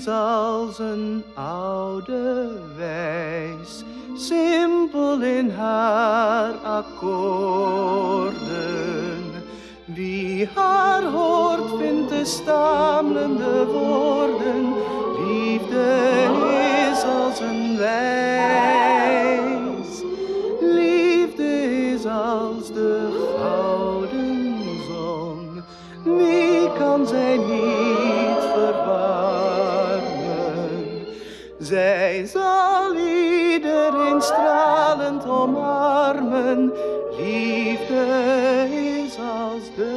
is als een oude wijs, simpel in haar akkoorden. Wie haar hoort, vindt de stamelende woorden, liefde is als een wijs. Liefde is als de gouden zon, wie kan zij niet Zij zal iedereen stralend omarmen, liefde is als de